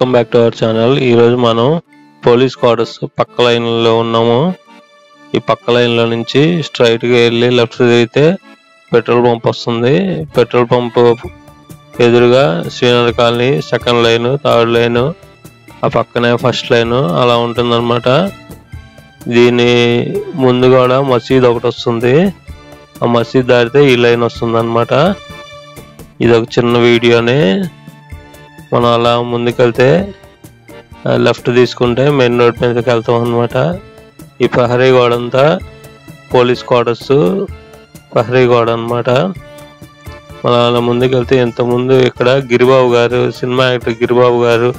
Welcome back to our channel ఈరోజు మనం police quarters పక్క లైన్లో ఉన్నాము. ఈ పక్క లైన్లో నుంచి స్ట్రైట్గా వెళ్ళి లెఫ్ట్ తిరిగితే పెట్రోల్ పంప్ వస్తుంది. పెట్రోల్ పంప్ ఎదురుగా Srinagar colony second line third line ఆ పక్కనే ఫస్ట్ లైన్ అలా ఉంటుందన్నమాట. దీని ముందు కూడా మసీద్ ఒకటి వస్తుంది. ఆ మసీద్ దాటితే ఈ లైన్ వస్తుంది అనమాట ఇది ఒక చిన్న వీడియోనే. మనం అలా ముందుకెళ్తే లెఫ్ట్ తీసుకుంటే మెయిన్ రోడ్ మీదకి వెళ్తాం అనమాట ఈ ప్రహరీ గోడ అంతా పోలీస్ క్వార్టర్స్ ప్రహరీ గోడ అనమాట మనం అలా ముందుకెళ్తే ఇంత ముందు ఇక్కడ గిరిబాబు గారు సినిమా యాక్టర్ గిరిబాబు గారు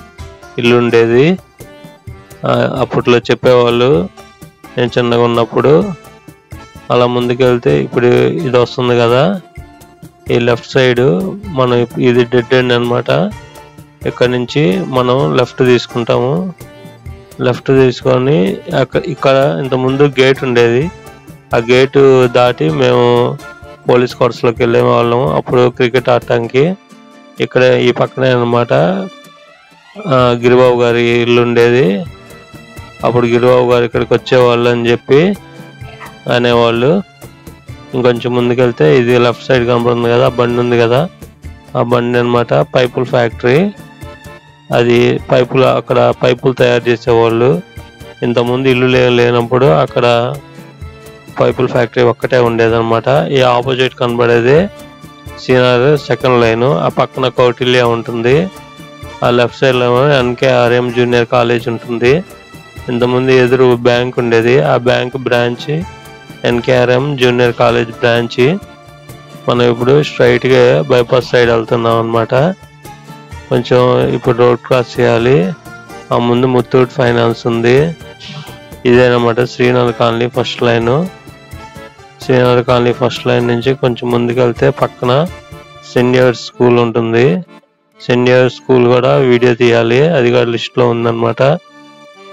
ఇల్లు ఉండేది అప్పట్లో చెప్పేవాళ్ళు నేను చిన్నగా ఉన్నప్పుడు అలా ముందుకెళ్తే ఇప్పుడు ఇది వస్తుంది కదా. ఈ లెఫ్ట్ సైడ్ మనం ఇది డెడ్ ఎండ్ అనమాట ఇక్కడ నుంచి మనం లెఫ్ట్ తీసుకుంటాము. లెఫ్ట్ తీసుకొని ఇక్కడ ఇంతకుముందు గేట్ ఉండేది. ఆ గేటు దాటి మేము పోలీస్ కోర్సులోకి వెళ్ళే వాళ్ళము అప్పుడు క్రికెట్ ఆడటానికి ఇక్కడ ఈ పక్కనే అనమాట గిరిబాబు గారి ఇల్లు ఉండేది. అప్పుడు గిరిబాబు గారు ఇక్కడికి వచ్చేవాళ్ళు అని చెప్పి అనేవాళ్ళు. ఇంకొంచెం ముందుకెళ్తే ఇది లెఫ్ట్ సైడ్ కనబడుతుంది కదా ఆ బండి ఉంది కదా. ఆ బండి అన్నమాట పైపుల ఫ్యాక్టరీ. అది పైపుల అక్కడ పైపులు తయారు చేసేవాళ్ళు. ఇంతకుముందు ఇల్లు లేనప్పుడు అక్కడ పైపుల ఫ్యాక్టరీ ఒక్కటే ఉండేదన్నమాట. ఈ ఆపోజిట్ కనబడేది సీనర్ సెకండ్ లైన్. ఆ పక్కన కౌటిల్య ఉంటుంది. ఆ లెఫ్ట్ సైడ్లో ఎన్కే ఆర్ఎం జూనియర్ కాలేజ్ ఉంటుంది. ఇంతకుముందు ఎదురు బ్యాంక్ ఉండేది. ఆ bank branch NKRM junior college branch. మనం ఇప్పుడు స్ట్రైట్గా బైపాస్ సైడ్ వెళ్తున్నాం అనమాట కొంచెం ఇప్పుడు రోడ్ క్రాస్ చేయాలి. ఆ ముందు ముత్తూట్ ఫైనాన్స్ ఉంది. ఇదేనమాట Srinagar colony first line. Srinagar colony first line నుంచి కొంచెం ముందుకు వెళ్తే పక్కన సెండియర్ స్కూల్ ఉంటుంది. సెండియర్ స్కూల్ కూడా వీడియో తీయాలి. అది కూడా లిస్ట్లో ఉందన్నమాట.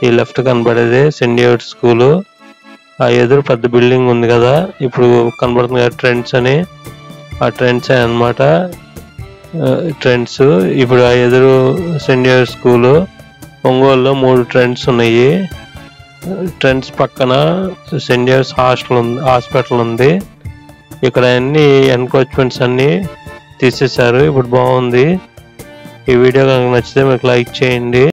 ఈ లెఫ్ట్ కనబడేది సెండియర్ స్కూల్. ఆ ఎదురు పెద్ద బిల్డింగ్ ఉంది కదా. ఇప్పుడు కనబడుతుంది కదా ట్రెండ్స్ అని. ఆ ట్రెండ్స్ అన్నమాట. ట్రెండ్స్ ఇప్పుడు ఆ ఎదురు సెండియర్ స్కూల్ ఒంగోలులో మూడు ట్రెండ్స్ ఉన్నాయి. ట్రెండ్స్ పక్కన సెండియర్స్ హాస్టల్ ఉంది హాస్పిటల్ ఉంది. ఇక్కడ అన్ని ఎన్క్రోచ్మెంట్స్ అన్ని తీసేశారు. ఇప్పుడు బాగుంది. ఈ వీడియో కనుక నచ్చితే మీకు లైక్ చేయండి.